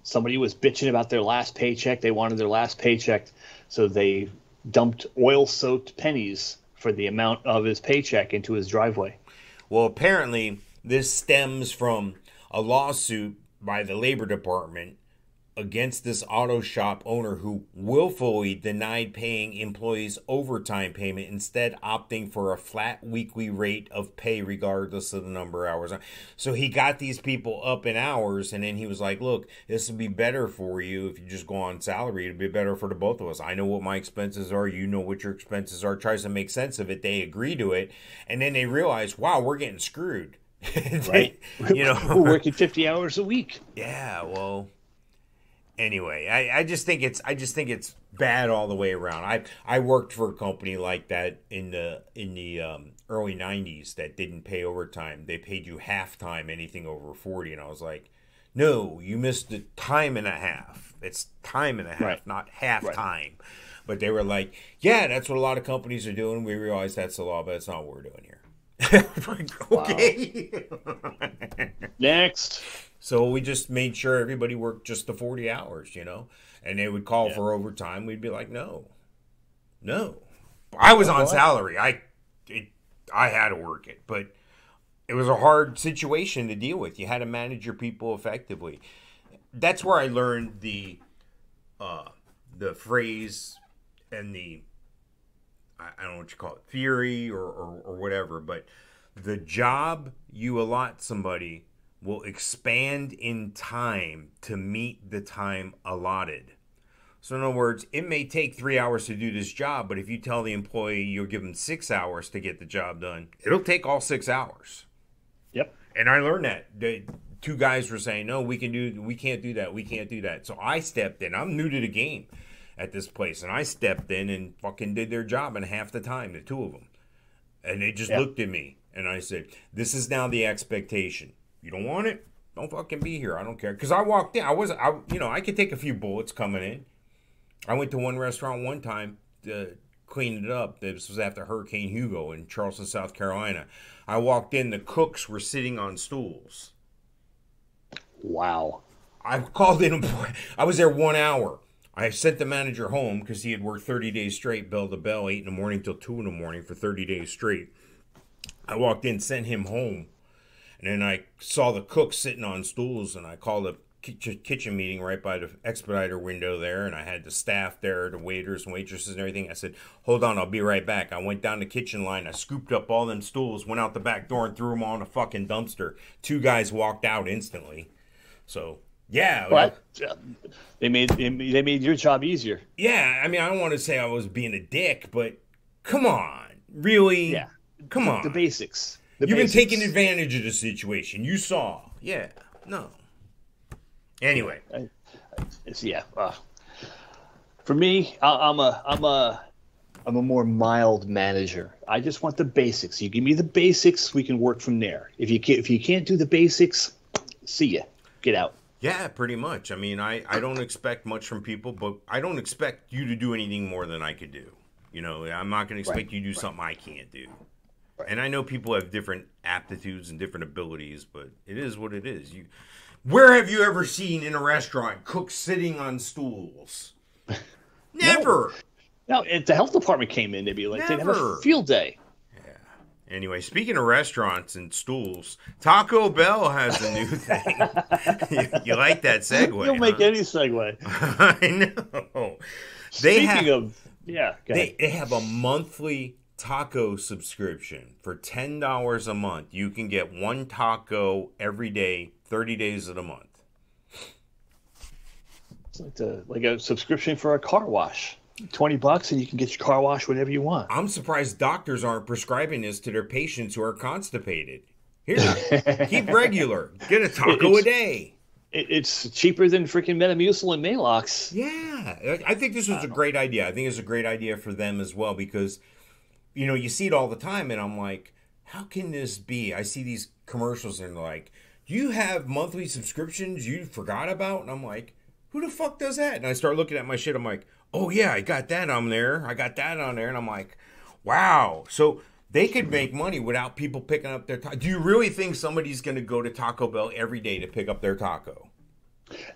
Somebody was bitching about their last paycheck. They wanted their last paycheck, so they dumped oil-soaked pennies for the amount of his paycheck into his driveway. Well, apparently, this stems from a lawsuit by the Labor Department against this auto shop owner who willfully denied paying employees overtime payment, instead opting for a flat weekly rate of pay regardless of the number of hours. So he got these people up in hours, and then he was like, "Look, this would be better for you if you just go on salary. It'd be better for the both of us. I know what my expenses are. You know what your expenses are. Tries to make sense of it. They agree to it, and then they realize, wow, we're getting screwed." Right. you know, We're working 50 hours a week. yeah, well, anyway, I, I just think it's I just think it's bad all the way around. I I worked for a company like that in the in the um, early '90s that didn't pay overtime. They paid you half time anything over forty, and I was like, no, you missed the time and a half. It's time and a half, Right. not half Right. time. But they were like, yeah, that's what a lot of companies are doing. We realize that's the law, but it's not what we're doing here. Okay. Next. So we just made sure everybody worked just the 40 hours, you know? And they would call Yeah. for overtime. We'd be like, no, no. I was on salary. I, it, I had to work it, but it was a hard situation to deal with. You had to manage your people effectively. That's where I learned the, uh, the phrase and the, I, don't know what you call it, theory or, or, or whatever, but the job you allot somebody will expand in time to meet the time allotted. So, in other words, it may take three hours to do this job, but if you tell the employee you'll give them six hours to get the job done, it'll take all six hours. Yep. And I learned that. The two guys were saying, "No, we can do. We can't do that. We can't do that." So I stepped in. I'm new to the game at this place, and I stepped in and fucking did their job in half the time. The two of them, and they just Yeah. looked at me, and I said, "This is now the expectation. You don't want it? Don't fucking be here. I don't care." Because I walked in. I was, I, you know, I could take a few bullets coming in. I went to one restaurant one time to clean it up. This was after Hurricane Hugo in Charleston, South Carolina. I walked in, the cooks were sitting on stools. Wow. I called in. I was there one hour. I sent the manager home because he had worked 30 days straight, bell to bell, 8 in the morning till 2 in the morning for 30 days straight. I walked in, sent him home, and then I saw the cooks sitting on stools, and I called a kitchen meeting right by the expediter window there, and I had the staff there, the waiters and waitresses and everything. I said, "Hold on, I'll be right back." I went down the kitchen line, I scooped up all them stools, went out the back door, and threw them in a fucking dumpster. Two guys walked out instantly. So yeah, But they made they made your job easier. yeah. I mean, I don't want to say I was being a dick, but come on, really? Yeah. Come on. The basics. The You've been taking advantage of the situation. You saw. Yeah. No. Anyway, It's, yeah. Uh, for me, I, I'm a I'm a I'm a more mild manager. I just want the basics. You give me the basics, we can work from there. If you can't if you can't do the basics, see ya. Get out. Yeah, pretty much. I mean, I, I don't expect much from people, but I don't expect you to do anything more than I could do. You know, I'm not going to expect Right, you to do something I can't do. And I know people have different aptitudes and different abilities, but it is what it is. You, where have you ever seen in a restaurant cooks sitting on stools? Never. Now, if the health department came in, they'd be like, they'd have Never. a field day. Anyway, speaking of restaurants and stools, Taco Bell has a new thing. you, you like that segue? You'll make huh? any segue. I know. They Speaking have of, yeah, they, they have a monthly taco subscription for ten dollars a month. You can get one taco every day, thirty days of the month. It's like, the, like a subscription for a car wash. Twenty bucks, and you can get your car wash whenever you want. I'm surprised doctors aren't prescribing this to their patients who are constipated. Here, keep regular. Get a taco a day. It's cheaper than freaking Metamucil and Maalox. Yeah, I- I think this was a great idea. I think it's a great idea for them as well because, you know, you see it all the time, and I'm like, how can this be? I see these commercials and like, do you have monthly subscriptions you forgot about? And I'm like, who the fuck does that? And I start looking at my shit. I'm like, oh yeah, I got that on there. I got that on there, and I'm like, wow. So they could make money without people picking up their. Ta- do you really think somebody's going to go to Taco Bell every day to pick up their taco?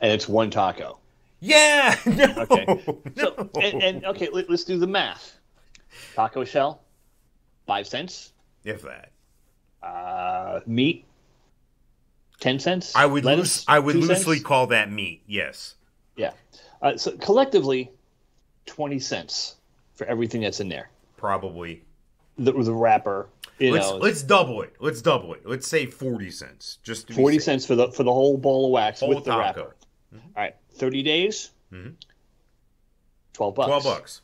and it's one taco. Yeah. No, Okay. So, no. and, and okay, let, us do the math. Taco shell, five cents. if that. Uh, meat, ten cents. I would Lettuce, loose, I would loosely cents? call that meat. Yes, Yeah. Uh, so collectively, twenty cents for everything that's in there. probably. The, the wrapper, you Let's know, let's double it. Let's double it. Let's say forty cents. Just forty safe. cents for the for the whole bowl of wax Whole with the taco. wrapper. All right, thirty days, Mhm. twelve bucks. Twelve bucks.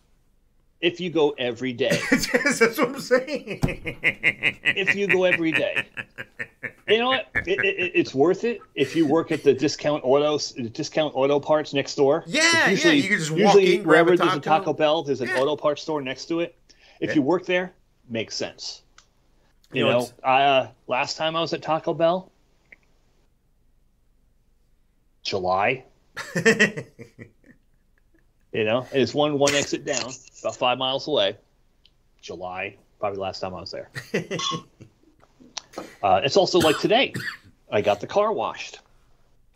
If you go every day. That's what I'm saying. if you go every day. You know what? It, it, it's worth it if you work at the discount auto discount auto parts next door. Yeah, It's yeah, you can just walk usually in, grab a wherever there's a taco. Taco Bell, there's an Yeah. auto parts store next to it. If Yeah. you work there, makes sense. You, You know, know, I, uh, last time I was at Taco Bell, July. You know, and it's one one exit down, about five miles away. July, probably the last time I was there. uh, it's also like today. I got the car washed.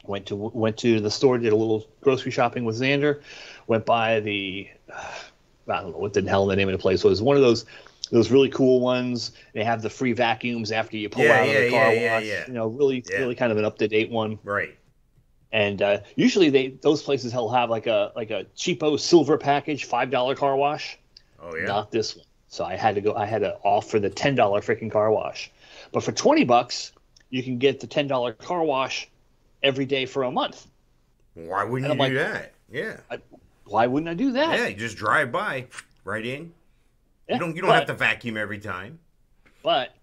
Went to went to the store, did a little grocery shopping with Xander. Went by the I don't know what the hell the name of the place was. One of those those really cool ones. They have the free vacuums after you pull Yeah, out of yeah, the car yeah, wash. yeah. You know, really really kind of an up to date one right. And uh, usually they those places will have like a like a cheapo silver package five dollar car wash Oh yeah. not this one so i had to go i had to offer the ten dollar freaking car wash but for 20 bucks you can get the ten dollar car wash every day for a month Why wouldn't you I'm do that? Yeah. why wouldn't i do that Yeah, you just drive by, right in. Yeah, You don't you don't but, have to vacuum every time. but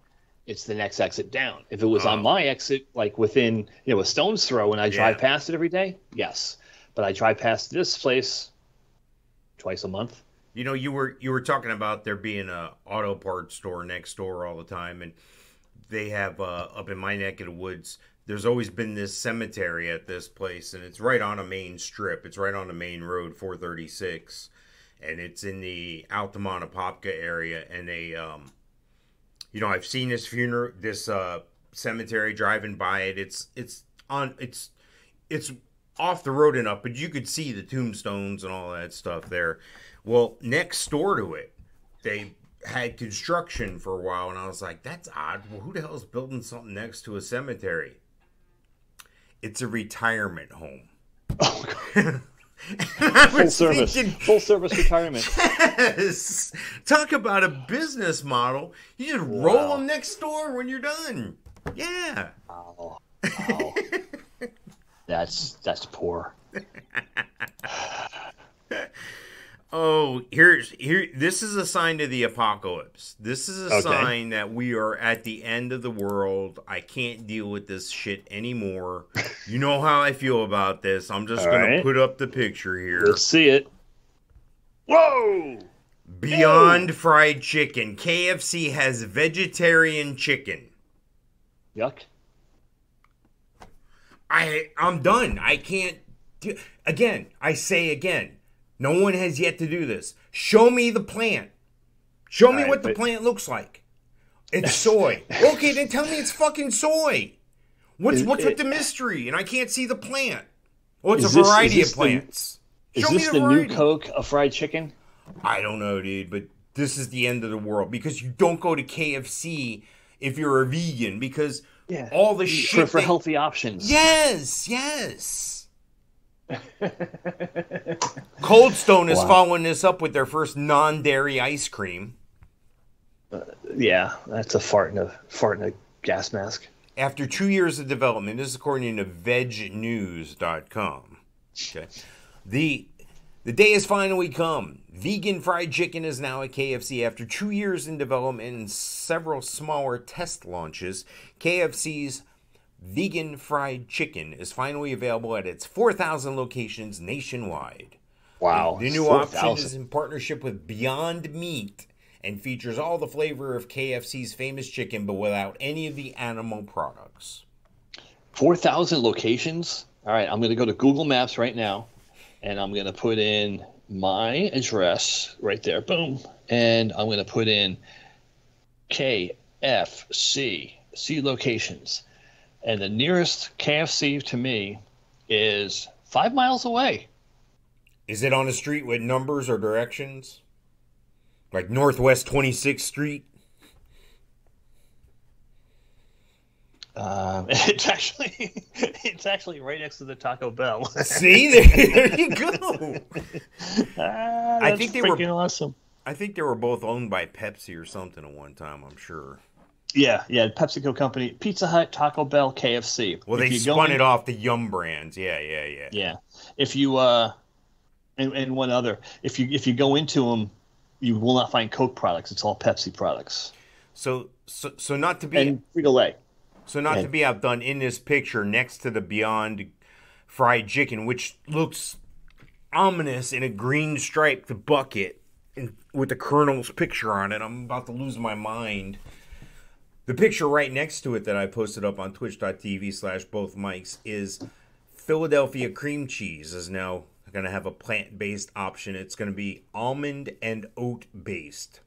it's the next exit down if it was Oh. on my exit like within you know a stone's throw and i drive past it every day yes but i drive past this place twice a month You know, you were you were talking about there being a auto parts store next door all the time, and they have uh, up in my neck of the woods. There's always been this cemetery at this place, and it's right on a main strip. It's right on the main road, 436, and it's in the Altamonte Apopka area. And they, um, you know, I've seen this funeral, this uh, cemetery driving by it. It's it's on it's it's off the road enough, but you could see the tombstones and all that stuff there. Well, next door to it, they had construction for a while, and I was like, that's odd. Well, who the hell is building something next to a cemetery? It's a retirement home. I full service thinking, full service retirement yes. Talk about a business model. You just roll them next door when you're done. Yeah. Oh, wow. Oh. that's that's poor. Oh, here's here. This is a sign to the apocalypse. This is a Okay. sign that we are at the end of the world. I can't deal with this shit anymore. You know how I feel about this. I'm just All gonna right. put up the picture here. Let's see it. Whoa! Beyond Fried Chicken. KFC has vegetarian chicken. Yuck. I I'm done. I can't do again. I say again. No one has yet to do this. Show me the plant. Show me All right, what the but- plant looks like. It's soy. okay, then tell me it's fucking soy. What's Is what's with the mystery? And I can't see the plant. Oh, it's a this- variety of this the- plants. Is Show me this the the new. Coke of fried chicken? I don't know, dude, but this is the end of the world because you don't go to KFC if you're a vegan because Yeah. all the for, for they- healthy options. Yes, yes. Cold Stone is Wow. following this up with their first non-dairy ice cream. Uh, yeah, that's a fart in a fart in a gas mask. After two years of development, this is according to VegNews.com. Okay, the the day has finally come. Vegan fried chicken is now at KFC after two years in development and several smaller test launches. KFC's vegan fried chicken is finally available at its 4,000 locations nationwide. Wow. The new 4,000. option is in partnership with Beyond Meat and features all the flavor of KFC's famous chicken, but without any of the animal products. 4,000 locations. All right, I'm going to go to Google Maps right now and I'm going to put in my address right there. Boom. And I'm going to put in KFC, C locations. And the nearest KFC to me is five miles away. Is it on a street with numbers or directions? Like Northwest 26th Street? Um, it's actually it's actually right next to the Taco Bell. See, there, there you go. Ah, I think they were- awesome. I think they were both owned by Pepsi or something at one time, I'm sure. Yeah, yeah. PepsiCo company, Pizza Hut, Taco Bell, KFC. Well, If they spun it off the Yum brands. Yeah, yeah, yeah. Yeah. If you uh, and, and one other, if you if you go into them, you will not find Coke products. It's all Pepsi products So, so, so not to be and Frito Lay. So not to be outdone in this picture next to the Beyond Fried Chicken, which looks ominous in a green striped bucket and with the Colonel's picture on it. I'm about to lose my mind. The picture right next to it that I posted up on twitch.tv slash both Mikes is Philadelphia cream cheese is now going to have a plant-based option. It's going to be almond and oat based.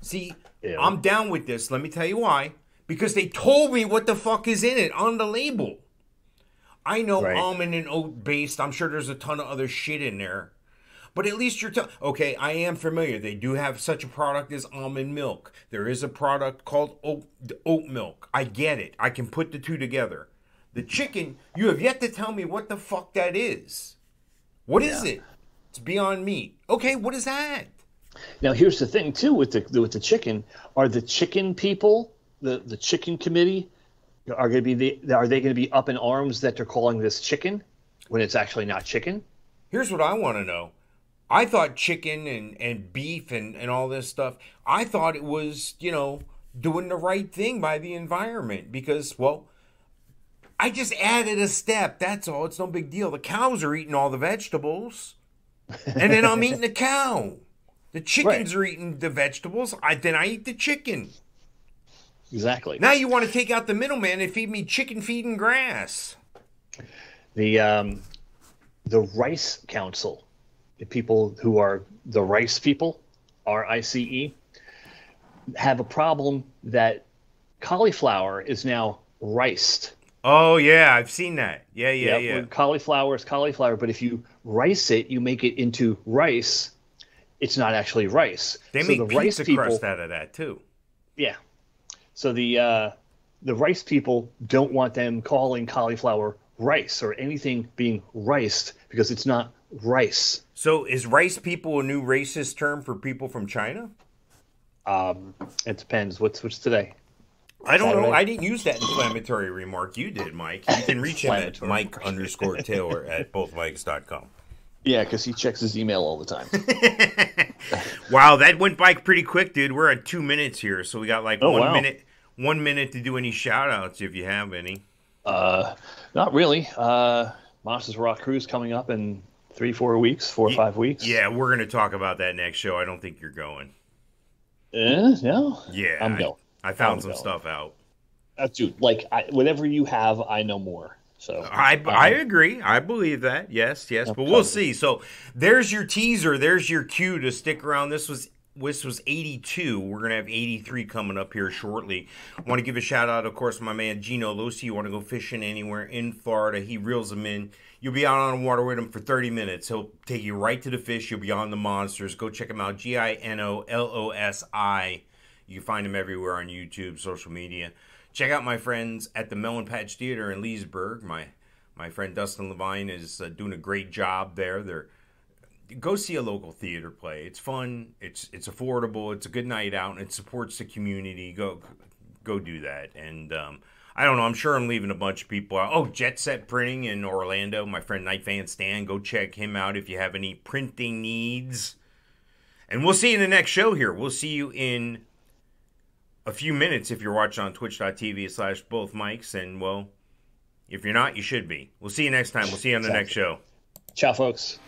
See, Ew. I'm down with this. Let me tell you why. Because they told me what the fuck is in it on the label. I know Right. almond and oat based. I'm sure there's a ton of other shit in there. But at least you're telling. Okay, I am familiar. They do have such a product as almond milk. There is a product called oat, oat milk. I get it. I can put the two together. The chicken, you have yet to tell me what the fuck that is. What is Yeah. it? It's beyond meat. Okay, what is that? Now here's the thing too with the with the chicken. Are the chicken people, the the chicken committee, are going to be the are they going to be up in arms that they're calling this chicken when it's actually not chicken? Here's what I want to know. I thought chicken and, and beef and, and all this stuff, I thought it was, you know, doing the right thing by the environment because, well, I just added a step. That's all. It's no big deal. The cows are eating all the vegetables. And then I'm eating the cow. The chickens are eating the vegetables. I then I eat the chicken. Exactly. Now you want to take out the middleman and feed me chicken feed and grass. The um, the Rice Council, people who are the rice people, R I C E, have a problem that cauliflower is now riced. Oh yeah, I've seen that. Yeah, yeah, Yep, yeah. Cauliflower is cauliflower, but if you rice it, you make it into rice. It's not actually rice. They so make the pizza rice people, crust out of that too. yeah. So the uh, the rice people don't want them calling cauliflower rice or anything being riced because it's not rice. So is rice people a new racist term for people from China? Um, it depends. What's what's today? I don't know. I didn't use that inflammatory remark. You did, Mike. You can reach him at Mike underscore Taylor at bothmikes.com. Yeah, because he checks his email all the time. Wow, that went by pretty quick, dude. We're at two minutes here, so we got like Oh, one wow. minute one minute to do any shout outs if you have any. uh, not really. Uh, Monsters Rock Cruise coming up in three, four weeks, four or five weeks. Yeah, we're gonna talk about that next show. I don't think you're going. Eh, no. Yeah. I'm I, going. I found I'm some going. stuff out. Uh, dude, like I, whatever you have, I know more. So I I Um, agree. I believe that. Yes, yes. But we'll see. So there's your teaser. There's your cue to stick around. This was this was 82. We're gonna have 83 coming up here shortly. I Want to give a shout out, of course, my man Gino Losi. You want to go fishing anywhere in Florida? He reels them in. You'll be out on the water with him for 30 minutes. He'll take you right to the fish. You'll be on the monsters. Go check him out. G I N O L O S I. You can find him everywhere on YouTube, social media. Check out my friends at the Melon Patch Theater in Leesburg. My my friend Dustin Levine is uh, doing a great job there. They're go see a local theater play. It's fun. It's it's affordable. It's a good night out, and it supports the community. Go go do that. And um, I don't know. I'm sure I'm leaving a bunch of people out. Oh, Jet Set Printing in Orlando. My friend Night Fan Stan. Go check him out if you have any printing needs. And we'll see you in the next show here. We'll see you in a few minutes if you're watching on twitch.tv slash both Mikes. And well, if you're not, you should be. We'll see you next time. We'll see you on the next show. ciao, folks.